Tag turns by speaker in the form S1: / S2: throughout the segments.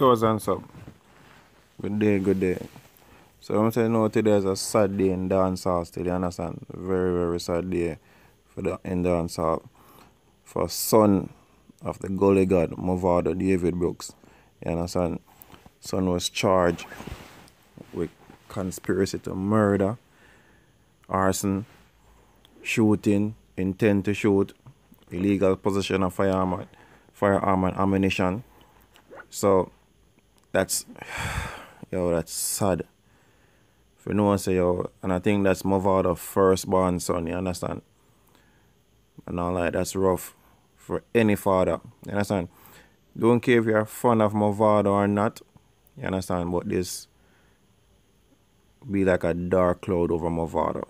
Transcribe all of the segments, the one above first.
S1: Cows and sub. Good day, good day. So I'm saying no today is a sad day in dancehall still, you understand? Very, very sad day for the in dancehall. For son of the gully god, Mavado David Brooks. You understand? Son was charged with conspiracy to murder, arson, shooting, intent to shoot, illegal possession of firearm, firearm and ammunition. So that's yo, that's sad. For no one say yo, and I think that's Mavado firstborn son, you understand? And all like that's rough for any father. You understand? Don't care if you're fond of Mavado or not. You understand? But this be like a dark cloud over Mavado.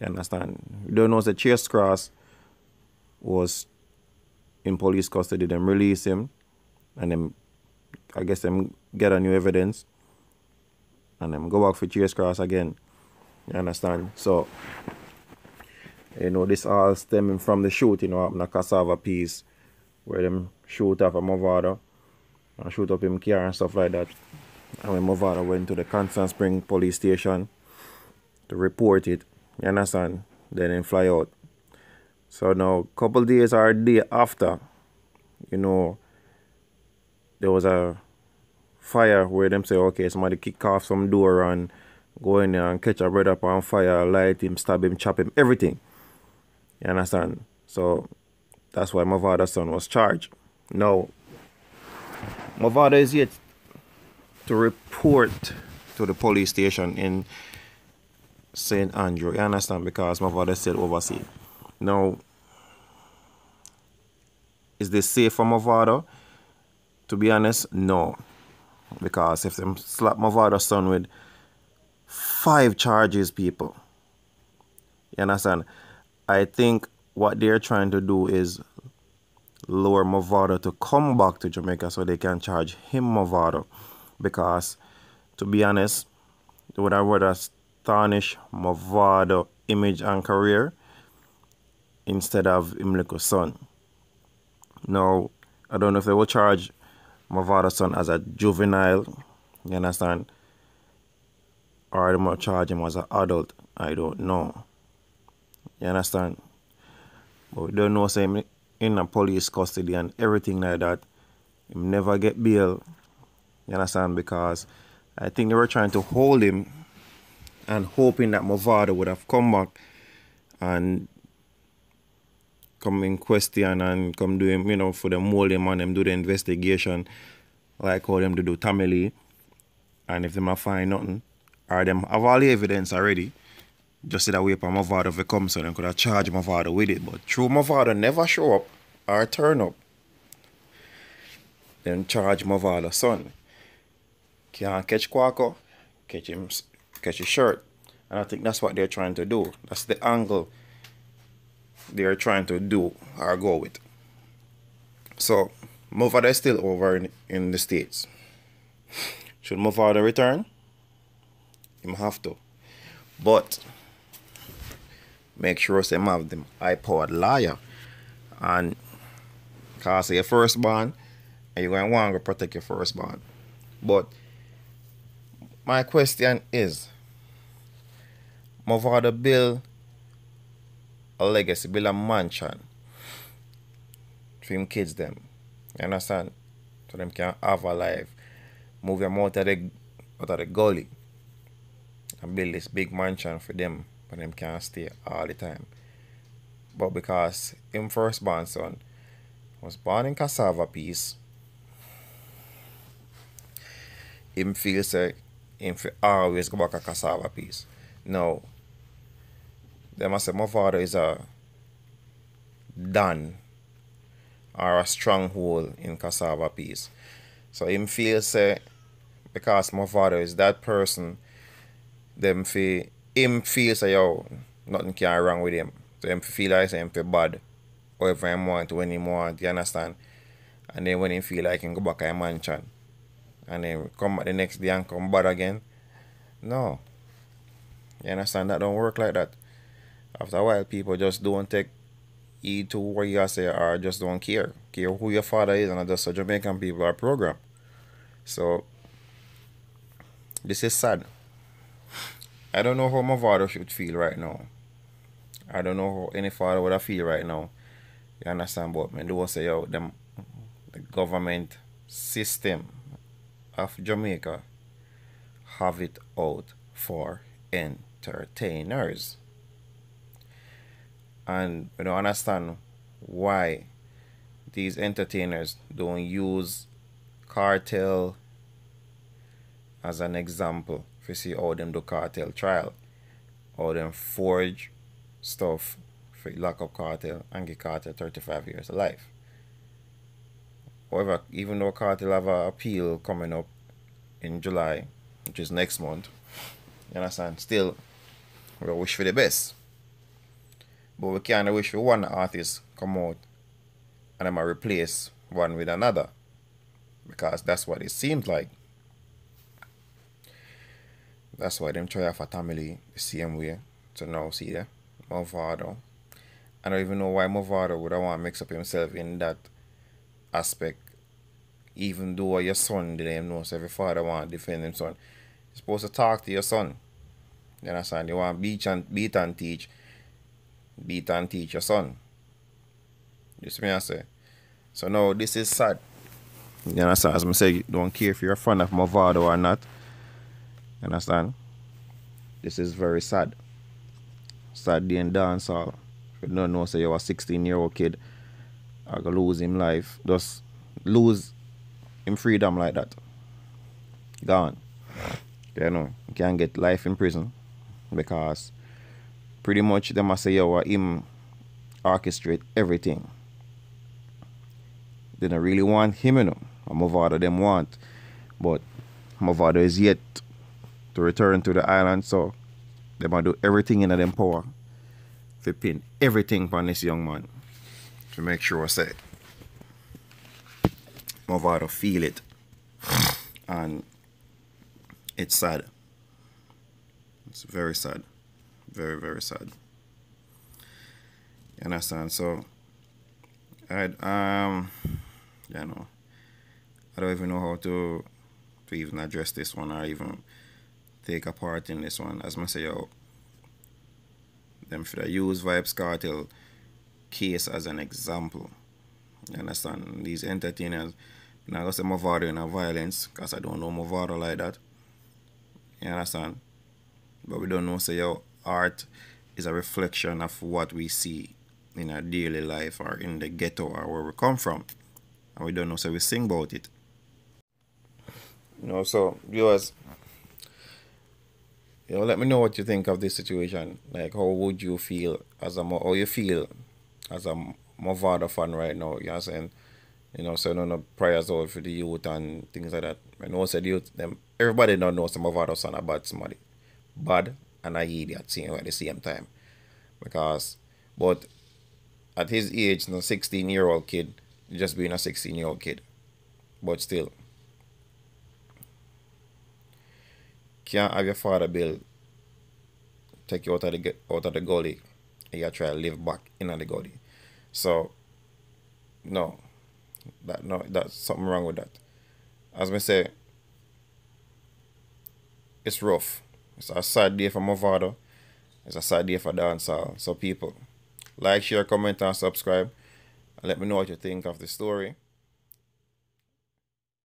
S1: You understand? You don't know the Chase Cross was in police custody, them release him and then I guess them get a new evidence and then go back for Chase Cross again. You understand? So you know this all stemming from the shooting you know, in a cassava piece where them shoot off a Mavado and shoot up him car and stuff like that. And when Mavado went to the Constant Spring police station to report it, you understand? Then he fly out. So now a couple days or day after, you know, there was a fire where them say, okay, somebody kick off some door and go in there and catch a brother up on fire, light him, stab him, chop him, everything. You understand? So that's why Mavado son was charged. Now, my father is yet to report to the police station in St. Andrew. You understand? Because my father still overseas. Now, is this safe for my father? To be honest, no. Because if them slap Mavado son with five charges, people, you understand? I think what they're trying to do is lower Mavado to come back to Jamaica so they can charge him Mavado. Because, to be honest, they would have rather tarnish Mavado image and career instead of Imliko son. Now, I don't know if they will charge Mavado son as a juvenile, you understand? Or they might charge him as an adult. I don't know. You understand? But we don't know him in a police custody and everything like that. Him never get bail. You understand? Because I think they were trying to hold him and hoping that Mavado would have come back and come in question and come do him, you know, for them hold him and them do the investigation like how them to do Tamale. And if them find nothing, or them have all the evidence already, just say that way for Mavado if it come so them could have charged Mavado with it. But true Mavado never show up or turn up. Then charge Mavado son. Can't catch Quaco, catch him catch his shirt. And I think that's what they're trying to do. That's the angle they're trying to do or go with. So Mavado is still over in, in the States. Should Mavado return? Him have to. But make sure some have them iPod liar. And cause your firstborn and you're going to want to protect your first firstborn. But my question is Mavado build a legacy, build a mansion for kids them. You understand? So them can have a life. Move them out of the out of the gully and build this big mansion for them but them can't stay all the time. But because him firstborn son was born in cassava piece, him feels like him always go back a cassava piece. Now, them I say my father is a dan or a stronghold in cassava piece. So him feel say because my father is that person, them feel him feel say yo, nothing can wrong with him. So him feel like say him feel bad. Whatever him want when he want, you understand? And then when he feel like can go back to a mansion. And then come back the next day and come bad again. No. You understand? That don't work like that. After a while people just don't take heed to what you say or just don't care. Care who your father is and just so Jamaican people are programmed. So this is sad. I don't know how my father should feel right now. I don't know how any father would feel right now. You understand? But me do say yo them the government system of Jamaica have it out for entertainers. And don't understand why these entertainers don't use Kartel as an example if you see all them do Kartel trial. all them forge stuff for lock up Kartel and get Kartel 35 years of life. However, even though Kartel have an appeal coming up in July, which is next month, you understand, still we wish for the best. But we can't wish for one artist come out and I'm replace one with another. Because that's what it seems like. That's why them try for family the same way. So now see there. Mavado. I don't even know why Mavado would want to mix up himself in that aspect. Even though your son didn't know so every father want to defend his son. You're supposed to talk to your son. You understand? You want to beat and beat and teach. Beat and teach your son. You see me I say? So now this is sad. You understand? As I say, don't care if you're a fan of Mavado or not. You understand? This is very sad. Sad day in dancehall. If you don't know, say you're a 16 year old kid, I gonna lose him life. Just lose him freedom like that. Gone. You know, you can get life in prison because pretty much them say yo him orchestrate everything. They don't really want him, you know. Mavado them want. But Mavado is yet to return to the island, so they might do everything in their power to pin everything on this young man to make sure I say Mavado feel it. And it's sad. It's very sad. Very, very sad. You understand? So I um you know I don't even know how to to even address this one or even take a part in this one. As I say yo them should I use Vybz Kartel case as an example. You understand? These entertainers I'm not say Mavado in a violence because I don't know Mavado like that. You understand? But we don't know say your art is a reflection of what we see in our daily life or in the ghetto or where we come from. And we don't know so we sing about it. You know, so viewers you know, let me know what you think of this situation. Like, how would you feel as a how you feel as a Mavado fan right now? You know saying? You know, sending so prayers out for the youth and things like that. I know said youth them everybody don't know some Mavado son a bad somebody. Bad and a idiot same at the same time. Because but at his age, no sixteen year old kid, just being a sixteen year old kid. But still can't have your father bill take you out of the out of the gully and you try to live back in the gully. So no. That no that's something wrong with that. As I say it's rough. It's a sad day for Mavado. It's a sad day for dancehall. So people, like, share, comment and subscribe. And let me know what you think of the story.